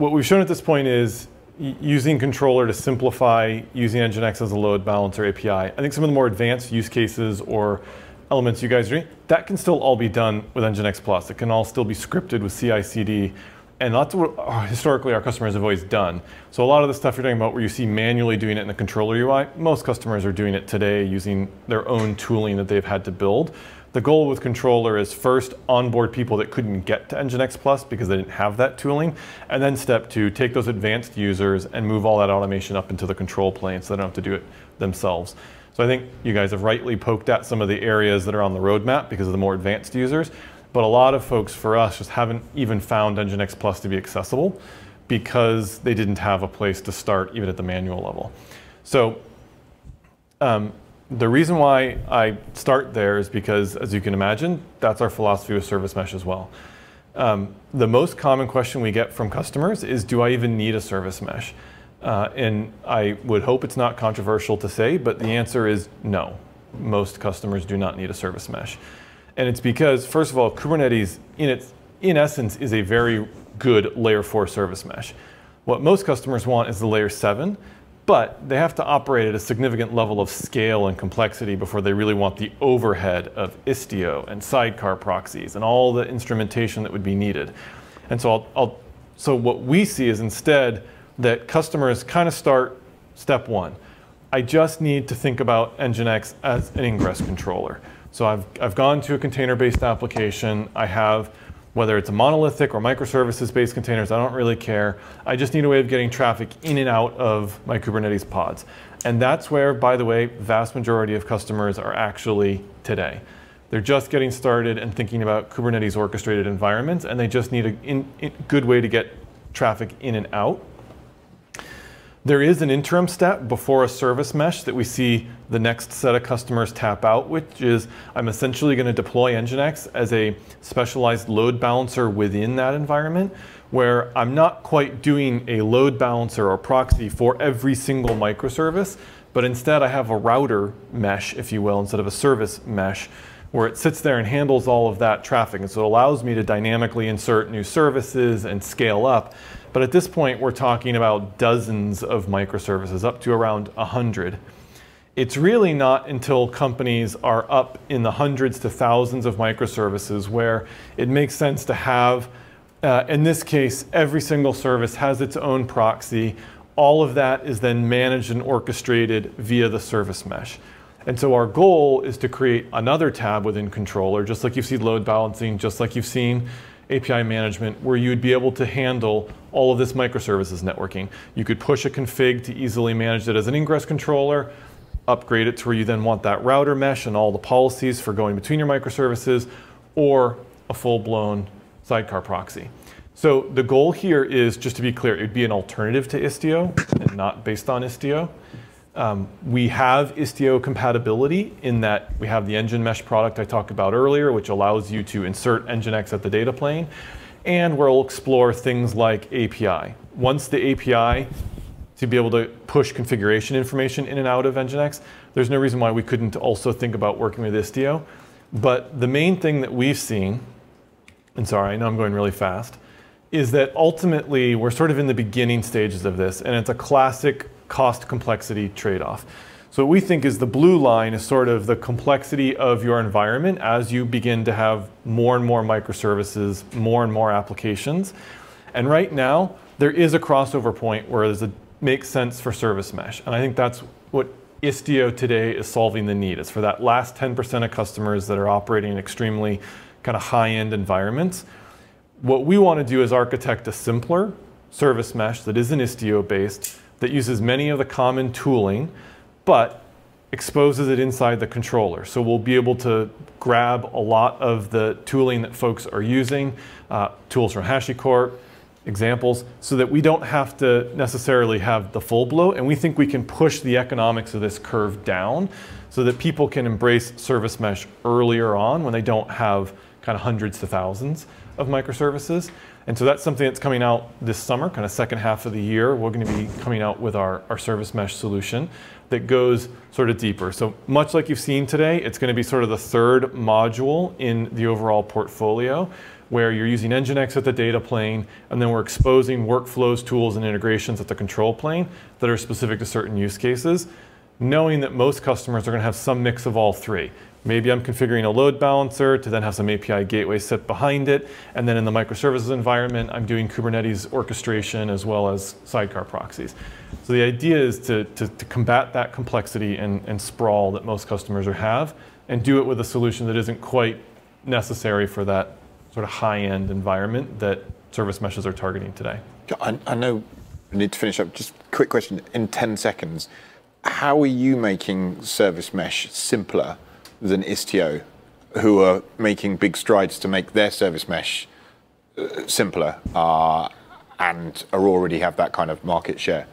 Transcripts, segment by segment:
what we've shown at this point is using controller to simplify using Nginx as a load balancer API. I think some of the more advanced use cases or elements you guys are doing, that can still all be done with Nginx Plus. It can all still be scripted with CI/CD, and that's what uh, historically our customers have always done. So a lot of the stuff you're talking about where you see manually doing it in the controller UI, most customers are doing it today using their own tooling that they've had to build. The goal with controller is first onboard people that couldn't get to Nginx Plus because they didn't have that tooling, and then step two, take those advanced users and move all that automation up into the control plane so they don't have to do it themselves. So I think you guys have rightly poked at some of the areas that are on the roadmap because of the more advanced users, but a lot of folks for us just haven't even found Nginx Plus to be accessible because they didn't have a place to start even at the manual level. So um, the reason why I start there is because, as you can imagine, that's our philosophy with service mesh as well. Um, the most common question we get from customers is, do I even need a service mesh? Uh, and I would hope it's not controversial to say, but the answer is no. Most customers do not need a service mesh. And it's because, first of all, Kubernetes, in, its, in essence, is a very good layer 4 service mesh. What most customers want is the layer 7, but they have to operate at a significant level of scale and complexity before they really want the overhead of Istio and sidecar proxies and all the instrumentation that would be needed. And so, I'll, I'll, so what we see is instead that customers kind of start step one. I just need to think about Nginx as an ingress controller. So I've, I've gone to a container-based application. I have whether it's a monolithic or microservices-based containers, I don't really care. I just need a way of getting traffic in and out of my Kubernetes pods. And that's where, by the way, vast majority of customers are actually today. They're just getting started and thinking about Kubernetes orchestrated environments, and they just need a in, in good way to get traffic in and out. There is an interim step before a service mesh that we see the next set of customers tap out, which is I'm essentially going to deploy Nginx as a specialized load balancer within that environment, where I'm not quite doing a load balancer or proxy for every single microservice, but instead I have a router mesh, if you will, instead of a service mesh, where it sits there and handles all of that traffic. And so it allows me to dynamically insert new services and scale up but at this point, we're talking about dozens of microservices, up to around 100. It's really not until companies are up in the hundreds to thousands of microservices where it makes sense to have, uh, in this case, every single service has its own proxy. All of that is then managed and orchestrated via the service mesh. And so our goal is to create another tab within controller, just like you've seen load balancing, just like you've seen API management where you would be able to handle all of this microservices networking. You could push a config to easily manage it as an ingress controller, upgrade it to where you then want that router mesh and all the policies for going between your microservices, or a full-blown sidecar proxy. So the goal here is, just to be clear, it would be an alternative to Istio and not based on Istio. Um, we have Istio compatibility in that we have the nginMesh product I talked about earlier, which allows you to insert Nginx at the data plane. And we'll explore things like API. Once the API to be able to push configuration information in and out of Nginx, there's no reason why we couldn't also think about working with Istio. But the main thing that we've seen, and sorry, I know I'm going really fast, is that ultimately we're sort of in the beginning stages of this, and it's a classic cost complexity trade-off. So what we think is the blue line is sort of the complexity of your environment as you begin to have more and more microservices, more and more applications. And right now, there is a crossover point where it makes sense for service mesh. And I think that's what Istio today is solving the need. It's for that last 10% of customers that are operating in extremely kind of high-end environments. What we want to do is architect a simpler service mesh that isn't Istio based, that uses many of the common tooling, but exposes it inside the controller. So we'll be able to grab a lot of the tooling that folks are using, uh, tools from HashiCorp, examples, so that we don't have to necessarily have the full blow, and we think we can push the economics of this curve down so that people can embrace service mesh earlier on when they don't have kind of hundreds to thousands of microservices. And so that's something that's coming out this summer, kind of second half of the year. We're going to be coming out with our, our service mesh solution that goes sort of deeper. So much like you've seen today, it's going to be sort of the third module in the overall portfolio where you're using Nginx at the data plane, and then we're exposing workflows, tools, and integrations at the control plane that are specific to certain use cases, knowing that most customers are going to have some mix of all three. Maybe I'm configuring a load balancer to then have some API gateway sit behind it. And then in the microservices environment, I'm doing Kubernetes orchestration as well as sidecar proxies. So the idea is to, to, to combat that complexity and, and sprawl that most customers have and do it with a solution that isn't quite necessary for that sort of high-end environment that service meshes are targeting today. I, I know we need to finish up. Just quick question in 10 seconds. How are you making service mesh simpler than Istio, who are making big strides to make their service mesh uh, simpler uh, and are already have that kind of market share?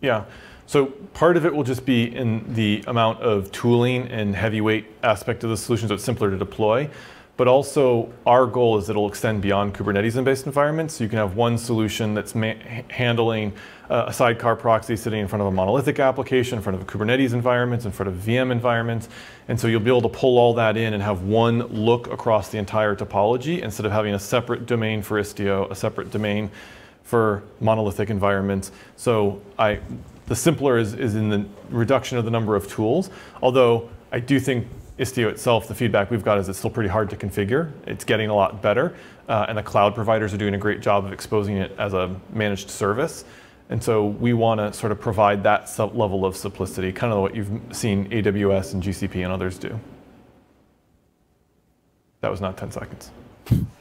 Yeah. So part of it will just be in the amount of tooling and heavyweight aspect of the solution, so it's simpler to deploy. But also, our goal is that it'll extend beyond Kubernetes-based environments. So you can have one solution that's handling uh, a sidecar proxy sitting in front of a monolithic application, in front of a Kubernetes environment, in front of VM environments. And so you'll be able to pull all that in and have one look across the entire topology instead of having a separate domain for Istio, a separate domain for monolithic environments. So I, the simpler is, is in the reduction of the number of tools, although I do think Istio itself, the feedback we've got is it's still pretty hard to configure. It's getting a lot better, uh, and the cloud providers are doing a great job of exposing it as a managed service. And so we want to sort of provide that level of simplicity, kind of what you've seen AWS and GCP and others do. That was not 10 seconds.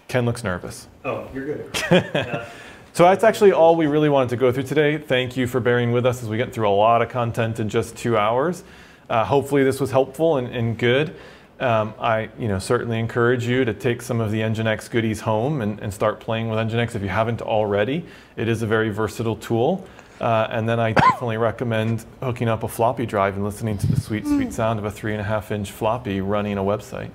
Ken looks nervous. Oh, you're good. yeah. So that's actually all we really wanted to go through today. Thank you for bearing with us as we get through a lot of content in just two hours. Uh, hopefully this was helpful and, and good. Um, I you know, certainly encourage you to take some of the Nginx goodies home and, and, start playing with Nginx if you haven't already. It is a very versatile tool. Uh, and then I definitely recommend hooking up a floppy drive and listening to the sweet, sweet sound of a three and a half inch floppy running a website.